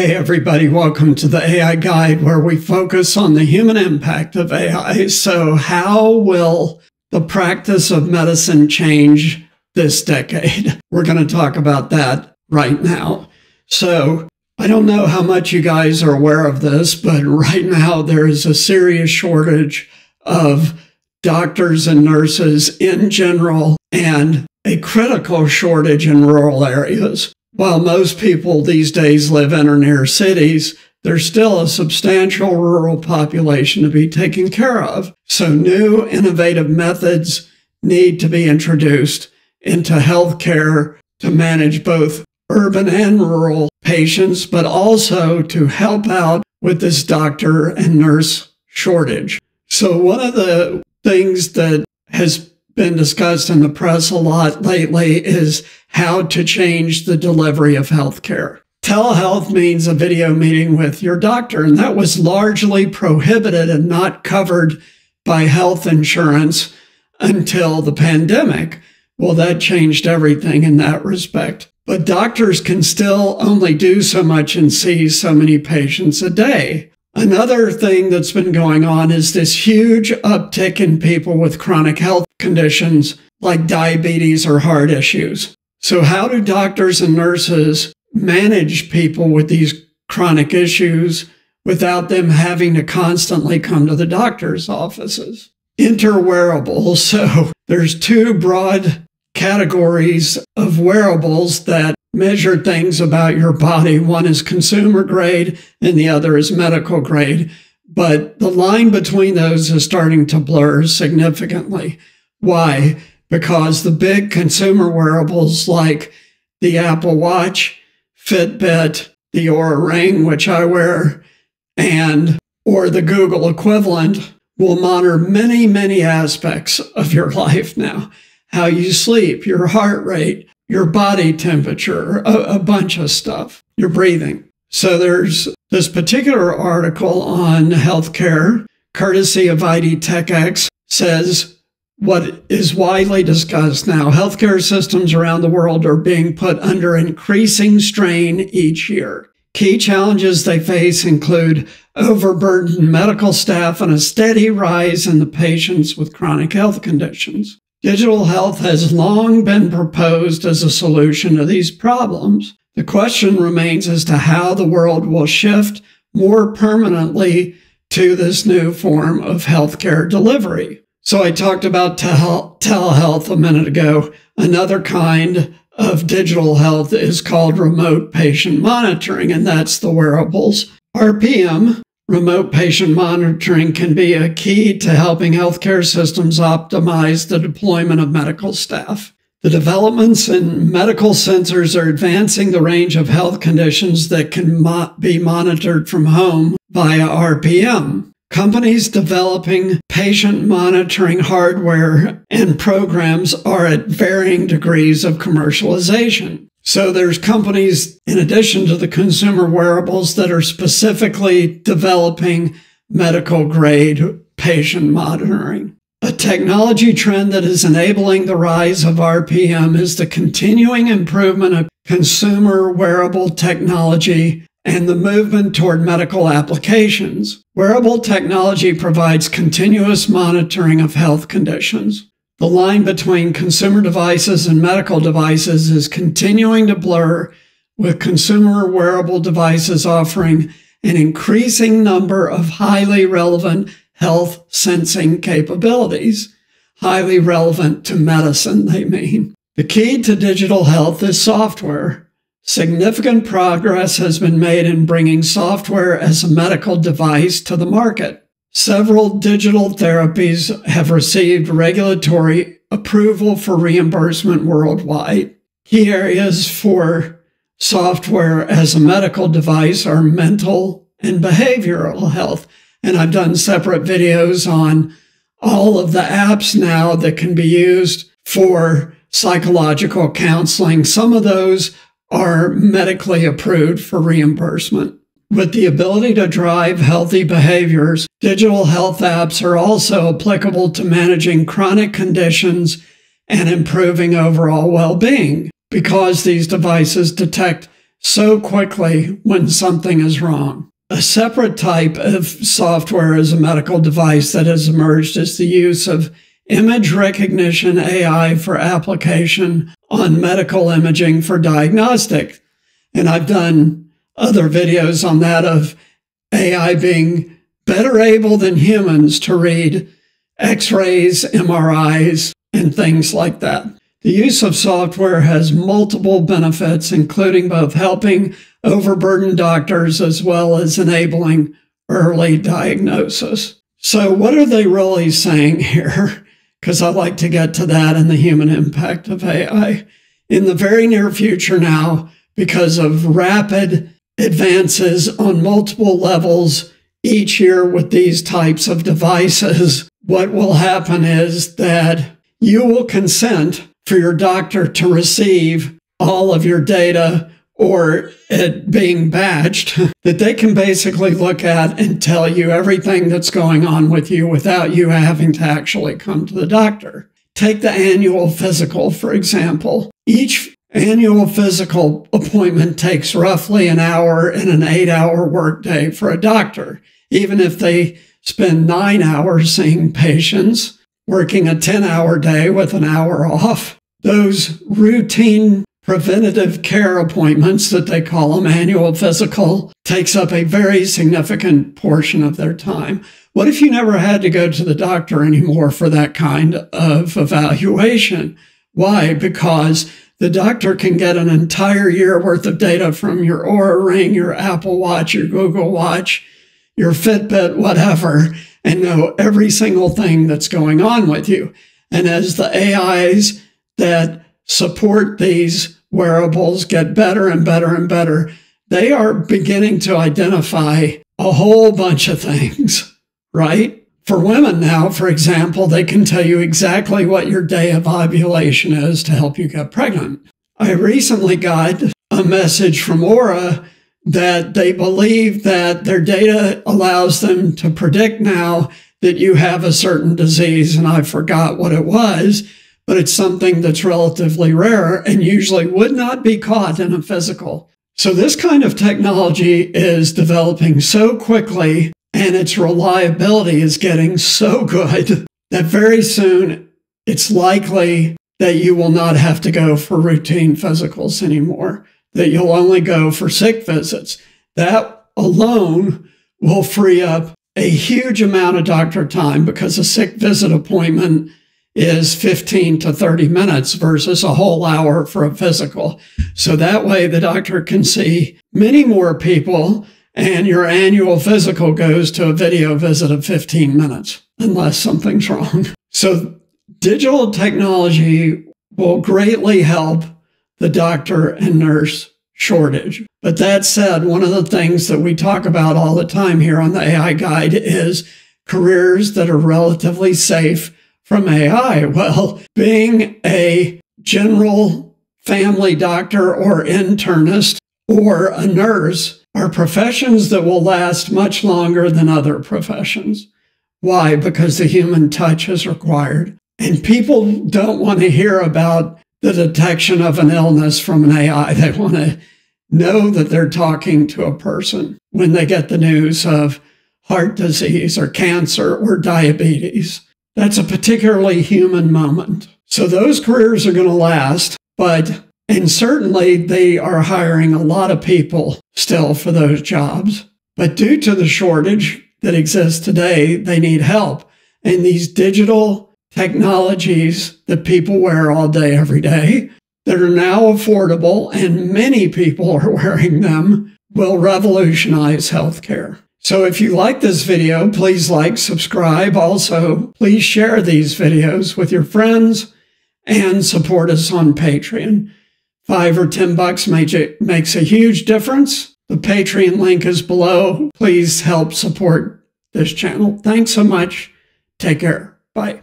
Hey, everybody, welcome to the AI Guide, where we focus on the human impact of AI. So, how will the practice of medicine change this decade? We're going to talk about that right now. So, I don't know how much you guys are aware of this, but right now there is a serious shortage of doctors and nurses in general and a critical shortage in rural areas. While most people these days live in or near cities, there's still a substantial rural population to be taken care of. So, new innovative methods need to be introduced into healthcare to manage both urban and rural patients, but also to help out with this doctor and nurse shortage. So, one of the things that has been discussed in the press a lot lately is how to change the delivery of healthcare. Telehealth means a video meeting with your doctor, and that was largely prohibited and not covered by health insurance until the pandemic. Well, that changed everything in that respect. But doctors can still only do so much and see so many patients a day. Another thing that's been going on is this huge uptick in people with chronic health conditions like diabetes or heart issues. So, how do doctors and nurses manage people with these chronic issues without them having to constantly come to the doctor's offices? Interwearables. So, there's two broad categories of wearables that measure things about your body. One is consumer grade and the other is medical grade. But the line between those is starting to blur significantly. Why? Because the big consumer wearables like the Apple Watch, Fitbit, the Oura Ring, which I wear, and or the Google equivalent will monitor many, many aspects of your life now. How you sleep, your heart rate, your body temperature, a, a bunch of stuff, your breathing. So there's this particular article on healthcare, courtesy of IDTechEx, says what is widely discussed now healthcare systems around the world are being put under increasing strain each year. Key challenges they face include overburdened medical staff and a steady rise in the patients with chronic health conditions. Digital health has long been proposed as a solution to these problems. The question remains as to how the world will shift more permanently to this new form of healthcare delivery. So, I talked about tele- telehealth a minute ago. Another kind of digital health is called remote patient monitoring, and that's the wearables. RPM Remote patient monitoring can be a key to helping healthcare systems optimize the deployment of medical staff. The developments in medical sensors are advancing the range of health conditions that can mo- be monitored from home via RPM. Companies developing patient monitoring hardware and programs are at varying degrees of commercialization. So there's companies, in addition to the consumer wearables, that are specifically developing medical grade patient monitoring. A technology trend that is enabling the rise of RPM is the continuing improvement of consumer wearable technology and the movement toward medical applications. Wearable technology provides continuous monitoring of health conditions. The line between consumer devices and medical devices is continuing to blur, with consumer wearable devices offering an increasing number of highly relevant health sensing capabilities. Highly relevant to medicine, they mean. The key to digital health is software. Significant progress has been made in bringing software as a medical device to the market. Several digital therapies have received regulatory approval for reimbursement worldwide. Key areas for software as a medical device are mental and behavioral health. And I've done separate videos on all of the apps now that can be used for psychological counseling. Some of those are medically approved for reimbursement. With the ability to drive healthy behaviors, digital health apps are also applicable to managing chronic conditions and improving overall well being because these devices detect so quickly when something is wrong. A separate type of software as a medical device that has emerged is the use of image recognition AI for application on medical imaging for diagnostic. And I've done other videos on that of AI being better able than humans to read x rays, MRIs, and things like that. The use of software has multiple benefits, including both helping overburdened doctors as well as enabling early diagnosis. So, what are they really saying here? Because I like to get to that and the human impact of AI. In the very near future now, because of rapid advances on multiple levels each year with these types of devices, what will happen is that you will consent for your doctor to receive all of your data or it being badged that they can basically look at and tell you everything that's going on with you without you having to actually come to the doctor. Take the annual physical, for example. Each annual physical appointment takes roughly an hour in an eight hour workday for a doctor, even if they spend nine hours seeing patients, working a 10 hour day with an hour off those routine preventative care appointments that they call them annual physical takes up a very significant portion of their time. What if you never had to go to the doctor anymore for that kind of evaluation? Why? Because the doctor can get an entire year worth of data from your Oura Ring, your Apple Watch, your Google Watch, your Fitbit, whatever, and know every single thing that's going on with you. And as the AIs that support these wearables get better and better and better, they are beginning to identify a whole bunch of things, right? For women now, for example, they can tell you exactly what your day of ovulation is to help you get pregnant. I recently got a message from Oura that they believe that their data allows them to predict now that you have a certain disease, and I forgot what it was but it's something that's relatively rare and usually would not be caught in a physical. So this kind of technology is developing so quickly and its reliability is getting so good that very soon it's likely that you will not have to go for routine physicals anymore, that you'll only go for sick visits. That alone will free up a huge amount of doctor time because a sick visit appointment is 15 to 30 minutes versus a whole hour for a physical. So that way the doctor can see many more people and your annual physical goes to a video visit of 15 minutes unless something's wrong. So digital technology will greatly help the doctor and nurse shortage. But that said, one of the things that we talk about all the time here on the AI guide is careers that are relatively safe from AI? Well, being a general family doctor or internist or a nurse are professions that will last much longer than other professions. Why? Because the human touch is required. And people don't want to hear about the detection of an illness from an AI. They want to know that they're talking to a person when they get the news of heart disease or cancer or diabetes. That's a particularly human moment. So those careers are going to last, but, and certainly they are hiring a lot of people still for those jobs. But due to the shortage that exists today, they need help. And these digital technologies that people wear all day, every day, that are now affordable, and many people are wearing them, will revolutionize healthcare. So if you like this video, please like, subscribe. Also, please share these videos with your friends and support us on Patreon. Five or 10 bucks makes a huge difference. The Patreon link is below. Please help support this channel. Thanks so much. Take care. Bye.